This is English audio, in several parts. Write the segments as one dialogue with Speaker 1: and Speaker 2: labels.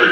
Speaker 1: All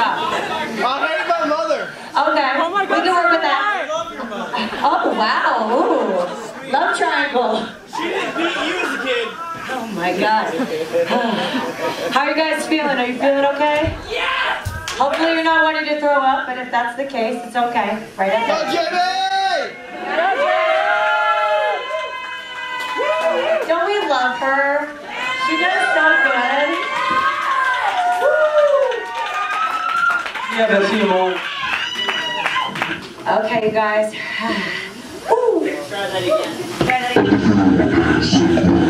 Speaker 2: So,
Speaker 3: I hate my mother.
Speaker 2: okay, Oh my we can work with that. Oh, wow. Ooh. Love triangle.
Speaker 3: She didn't beat you as a kid.
Speaker 2: Oh my god. How are you guys feeling? Are you feeling okay? Yeah! Hopefully you're not wanting to throw up, but if that's the case, it's okay. Right up
Speaker 3: Go,
Speaker 2: there.
Speaker 3: Jamey!
Speaker 2: Don't we love her? She does so good.
Speaker 4: Yeah, that's you, Mom.
Speaker 2: Okay, you guys. Woo!
Speaker 3: Try that again.
Speaker 2: Try that again.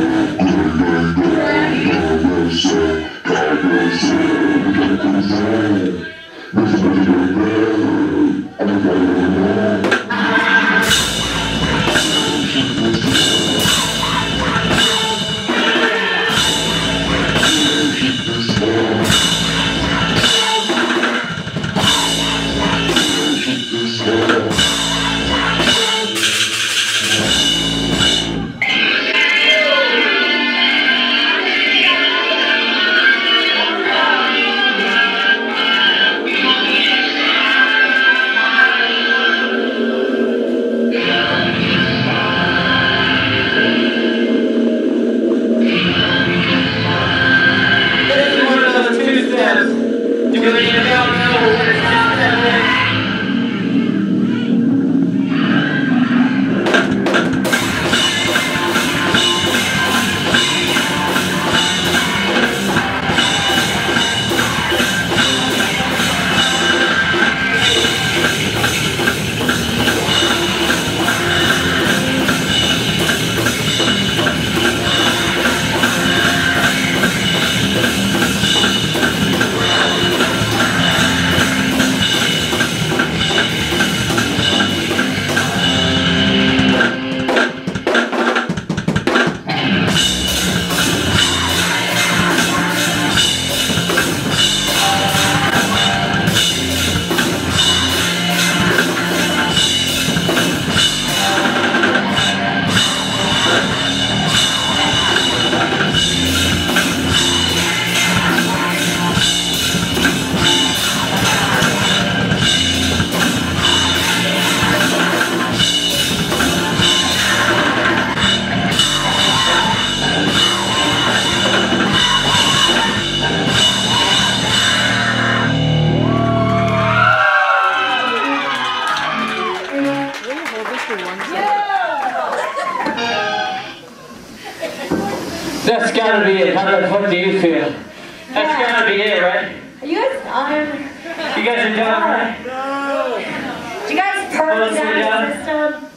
Speaker 4: Mostly done.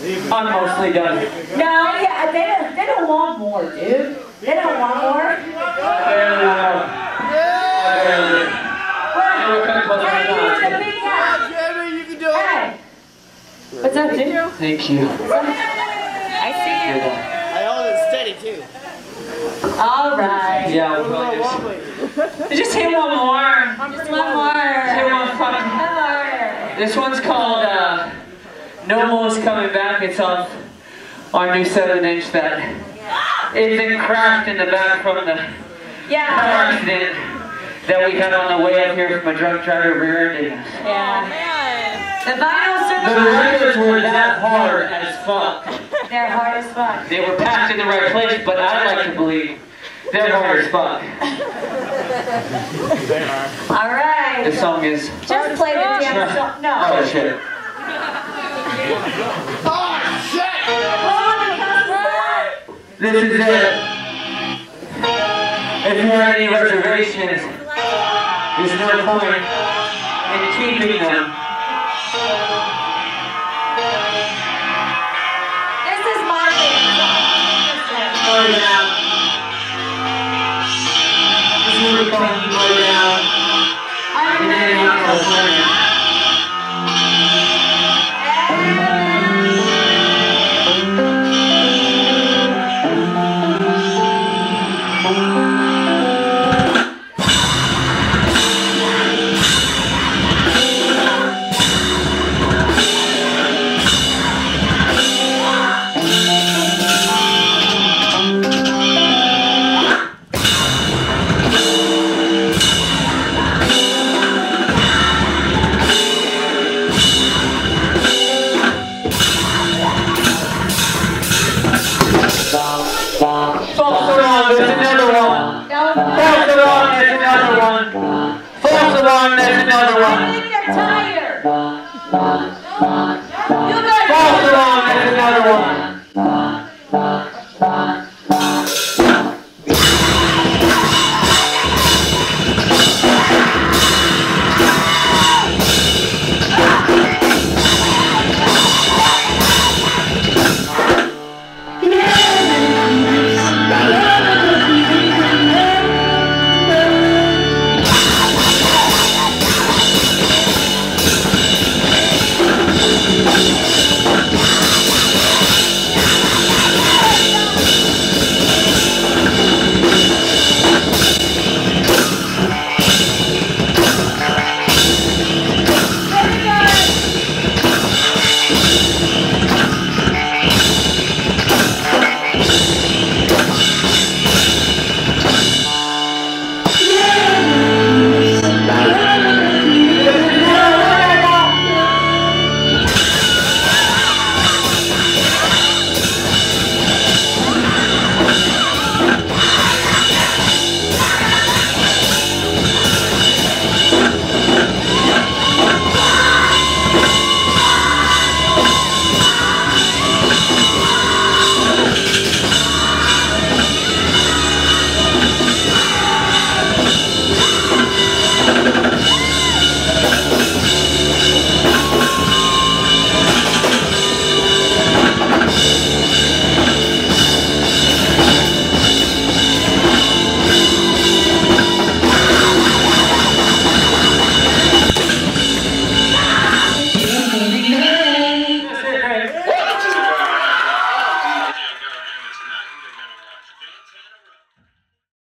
Speaker 2: system?
Speaker 4: I'm mostly done.
Speaker 2: No, yeah, they don't, they don't want more, dude. They don't want more.
Speaker 4: Barely well. Barely.
Speaker 2: Well,
Speaker 4: we're coming close
Speaker 2: hey, you
Speaker 4: the
Speaker 2: big hat.
Speaker 3: Jamey, you can do it.
Speaker 2: What's up, dude?
Speaker 4: Thank you.
Speaker 2: I see you.
Speaker 3: I hold it steady too.
Speaker 2: All right.
Speaker 4: Yeah,
Speaker 3: A
Speaker 4: we'll
Speaker 3: little
Speaker 4: probably just...
Speaker 3: wobbly.
Speaker 4: Just hit one more.
Speaker 2: Just one more.
Speaker 4: Hit one fucking...
Speaker 2: More.
Speaker 4: This one's called uh, No Mo's Coming Back. It's off our new 7 inch that isn't cracked in the back from the car
Speaker 2: Yeah.
Speaker 4: accident that we had on the way up here from a drunk driver rear-ending us.
Speaker 2: Yeah. Oh, the vinyl
Speaker 4: The
Speaker 2: circle.
Speaker 4: records were that hard as fuck.
Speaker 2: They're hard as fuck.
Speaker 4: They were packed in the right place, but I like to believe they're hard as fuck.
Speaker 2: All right.
Speaker 4: The song is...
Speaker 2: Just play the damn song.
Speaker 4: Oh
Speaker 2: No.
Speaker 4: shit.
Speaker 3: Oh, shit!
Speaker 4: This is it. If there are any reservations, there's no point in keeping them.
Speaker 2: This is my favorite song.
Speaker 4: False alarm, there's another one. False alarm, there's another one. False alarm, there's another one.